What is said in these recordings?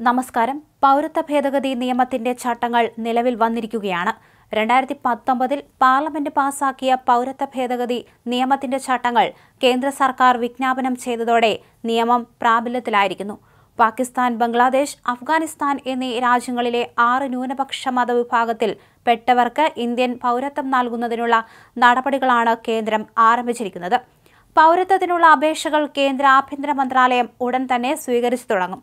നമസ്കാരം. പൗരത്വ ഭേദഗതി നിയമത്തിന്റെ ചട്ടങ്ങൾ നിലവിൽ വന്നിരിക്കുകയാണ്. രണ്ടായിരത്തി പത്തൊമ്പതിൽ പാർലമെന്റ് പാസാക്കിയ പൗരത്വ ഭേദഗതി നിയമത്തിന്റെ ചട്ടങ്ങൾ കേന്ദ്ര സർക്കാർ വിജ്ഞാപനം ചെയ്തതോടെ നിയമം പ്രാബല്യത്തിലായിരിക്കുന്നു. പാകിസ്ഥാൻ ബംഗ്ലാദേശ് അഫ്ഗാനിസ്ഥാൻ എന്നീ രാജ്യങ്ങളിലെ ആറ് ന്യൂനപക്ഷ മതവിഭാഗത്തിൽ പെട്ടവർക്ക് ഇന്ത്യൻ പൗരത്വം നൽകുന്നതിനുള്ള നടപടികളാണ് കേന്ദ്രം ആരംഭിച്ചിരിക്കുന്നത്. പൗരത്വത്തിനുള്ള അപേക്ഷകൾ കേന്ദ്ര ആഭ്യന്തര മന്ത്രാലയം ഉടൻ തന്നെ സ്വീകരിച്ചു തുടങ്ങും.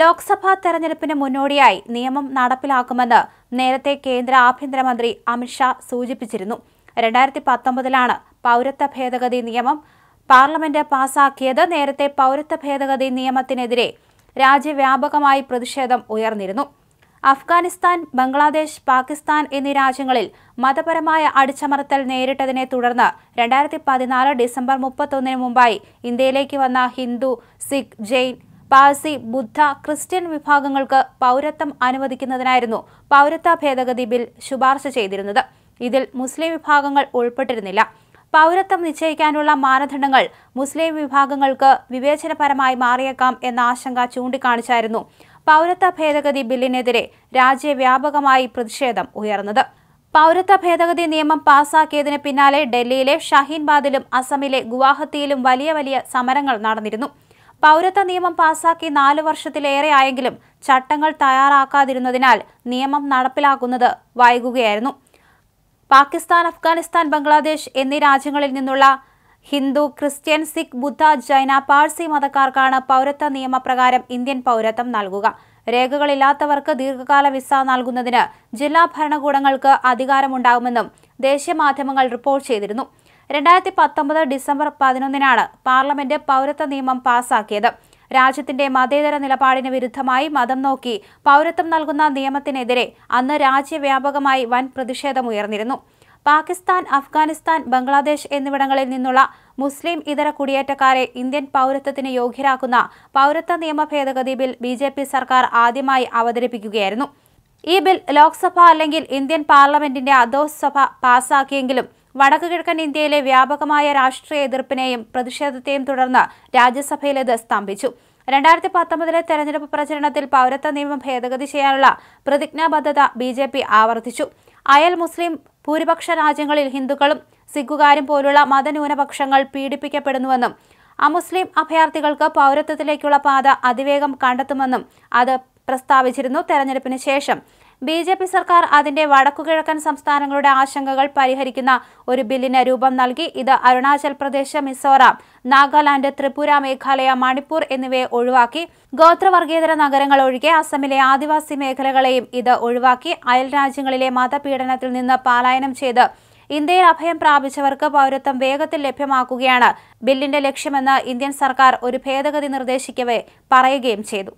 ലോക്സഭാ തെരഞ്ഞെടുപ്പിന് മുന്നോടിയായി നിയമം നടപ്പിലാക്കുമെന്ന് നേരത്തെ കേന്ദ്ര ആഭ്യന്തരമന്ത്രി അമിത്ഷാ സൂചിപ്പിച്ചിരുന്നു. രണ്ടായിരത്തി പത്തൊമ്പതിലാണ് പൗരത്വ ഭേദഗതി നിയമം പാർലമെന്റ് പാസാക്കിയത്. നേരത്തെ പൗരത്വ ഭേദഗതി നിയമത്തിനെതിരെ രാജ്യവ്യാപകമായി പ്രതിഷേധം ഉയർന്നിരുന്നു. അഫ്ഗാനിസ്ഥാൻ ബംഗ്ലാദേശ് പാകിസ്ഥാൻ എന്നീ രാജ്യങ്ങളിൽ മതപരമായ അടിച്ചമർത്തൽ നേരിട്ടതിനെ തുടർന്ന് രണ്ടായിരത്തി പതിനാല് ഡിസംബർ മുപ്പത്തൊന്നിന് മുമ്പായി ഇന്ത്യയിലേക്ക് വന്ന ഹിന്ദു സിഖ് ജെയിൻ പാഴ്സി ബുദ്ധ ക്രിസ്ത്യൻ വിഭാഗങ്ങൾക്ക് പൗരത്വം അനുവദിക്കുന്നതിനായിരുന്നു പൗരത്വ ഭേദഗതി ബിൽ ശുപാർശ ചെയ്തിരുന്നത്. ഇതിൽ മുസ്ലിം വിഭാഗങ്ങൾ ഉൾപ്പെട്ടിരുന്നില്ല. പൗരത്വം നിശ്ചയിക്കാനുള്ള മാനദണ്ഡങ്ങൾ മുസ്ലിം വിഭാഗങ്ങൾക്ക് വിവേചനപരമായി മാറിയേക്കാം എന്ന ആശങ്ക ചൂണ്ടിക്കാണിച്ചായിരുന്നു പൗരത്വ ഭേദഗതി ബില്ലിനെതിരെ രാജ്യവ്യാപകമായി പ്രതിഷേധം ഉയർന്നത്. പൗരത്വ ഭേദഗതി നിയമം പാസാക്കിയതിന് പിന്നാലെ ഡൽഹിയിലെ ഷഹീൻബാദിലും അസമിലെ ഗുവാഹത്തിയിലും വലിയ വലിയ സമരങ്ങൾ നടന്നിരുന്നു. പൗരത്വ നിയമം പാസാക്കി നാലു വർഷത്തിലേറെ ആയെങ്കിലും ചട്ടങ്ങൾ തയ്യാറാക്കാതിരുന്നതിനാൽ നിയമം നടപ്പിലാക്കുന്നത് വൈകുകയായിരുന്നു. പാകിസ്ഥാൻ അഫ്ഗാനിസ്ഥാൻ ബംഗ്ലാദേശ് എന്നീ രാജ്യങ്ങളിൽ നിന്നുള്ള ഹിന്ദു ക്രിസ്ത്യൻ സിഖ് ബുദ്ധ ജൈന പാഴ്സി മതക്കാർക്കാണ് പൗരത്വ നിയമപ്രകാരം ഇന്ത്യൻ പൗരത്വം നൽകുക. രേഖകളില്ലാത്തവർക്ക് ദീർഘകാല വിസ നൽകുന്നതിന് ജില്ലാ ഭരണകൂടങ്ങൾക്ക് അധികാരമുണ്ടാകുമെന്നും ദേശീയ മാധ്യമങ്ങൾ റിപ്പോർട്ട് ചെയ്തിരുന്നു. രണ്ടായിരത്തി പത്തൊമ്പത് ഡിസംബർ പതിനൊന്നിനാണ് പാർലമെന്റ് പൗരത്വ നിയമം പാസാക്കിയത്. രാജ്യത്തിന്റെ മതേതര നിലപാടിന് വിരുദ്ധമായി മതം നോക്കി പൗരത്വം നൽകുന്ന നിയമത്തിനെതിരെ അന്ന് രാജ്യവ്യാപകമായി വൻ പ്രതിഷേധമുയർന്നിരുന്നു. പാകിസ്ഥാൻ അഫ്ഗാനിസ്ഥാൻ ബംഗ്ലാദേശ് എന്നിവിടങ്ങളിൽ നിന്നുള്ള മുസ്ലിം ഇതര കുടിയേറ്റക്കാരെ ഇന്ത്യൻ പൗരത്വത്തിന് യോഗ്യരാക്കുന്ന പൗരത്വ നിയമ ഭേദഗതി ബിൽ ബി ജെ പി സർക്കാർ ആദ്യമായി അവതരിപ്പിക്കുകയായിരുന്നു. ഈ ബിൽ ലോക്സഭ അല്ലെങ്കിൽ ഇന്ത്യൻ പാർലമെന്റിന്റെ അധോസഭ പാസാക്കിയെങ്കിലും വടക്കുകിഴക്കൻ ഇന്ത്യയിലെ വ്യാപകമായ രാഷ്ട്രീയ എതിർപ്പിനെയും പ്രതിഷേധത്തെയും തുടർന്ന് രാജ്യസഭയിൽ ഇത് സ്തംഭിച്ചു. രണ്ടായിരത്തി പത്തൊമ്പതിലെ തെരഞ്ഞെടുപ്പ് പ്രചരണത്തിൽ പൗരത്വ നിയമം ഭേദഗതി ചെയ്യാനുള്ള പ്രതിജ്ഞാബദ്ധത ബി ജെ പി ആവർത്തിച്ചു. അയൽ മുസ്ലിം ഭൂരിപക്ഷ രാജ്യങ്ങളിൽ ഹിന്ദുക്കളും സിഖുകാരും പോലുള്ള മതന്യൂനപക്ഷങ്ങൾ പീഡിപ്പിക്കപ്പെടുന്നുവെന്നും അമുസ്ലിം അഭയാർത്ഥികൾക്ക് പൗരത്വത്തിലേക്കുള്ള പാത അതിവേഗം കണ്ടെത്തുമെന്നും അത് പ്രസ്താവിച്ചിരുന്നു തെരഞ്ഞെടുപ്പിന് ശേഷം. ബി ജെ പി സർക്കാർ അതിന്റെ വടക്കുകിഴക്കൻ സംസ്ഥാനങ്ങളുടെ ആശങ്കകൾ പരിഹരിക്കുന്ന ഒരു ബില്ലിന് രൂപം നൽകി. ഇത് അരുണാചൽ പ്രദേശ് മിസോറാം നാഗാലാന്റ് ത്രിപുര മേഘാലയ മണിപ്പൂർ എന്നിവയെ ഒഴിവാക്കി. ഗോത്രവർഗീയതര നഗരങ്ങൾ ഒഴികെ അസമിലെ ആദിവാസി മേഖലകളെയും ഇത് ഒഴിവാക്കി. അയൽ രാജ്യങ്ങളിലെ മതപീഡനത്തിൽ നിന്ന് പലായനം ചെയ്ത് ഇന്ത്യയിൽ അഭയം പ്രാപിച്ചവർക്ക് പൗരത്വം വേഗത്തിൽ ലഭ്യമാക്കുകയാണ് ബില്ലിന്റെ ലക്ഷ്യമെന്ന് ഇന്ത്യൻ സർക്കാർ ഒരു ഭേദഗതി നിർദ്ദേശിക്കവേ പറയുകയും ചെയ്തു.